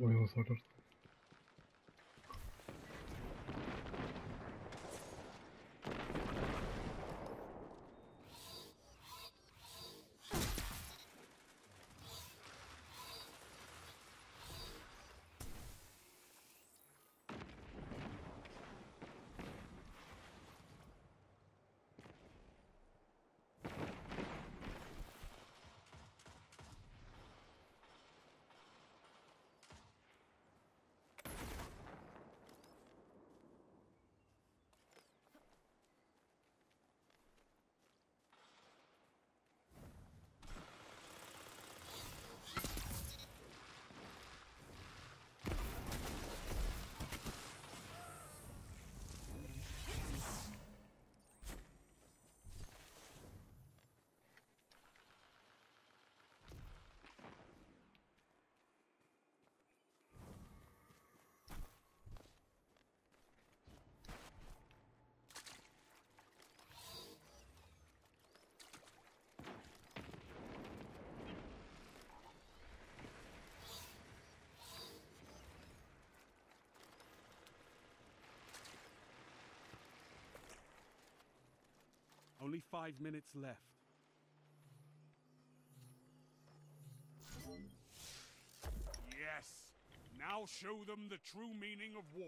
我有时候 Only five minutes left. Yes. Now show them the true meaning of war.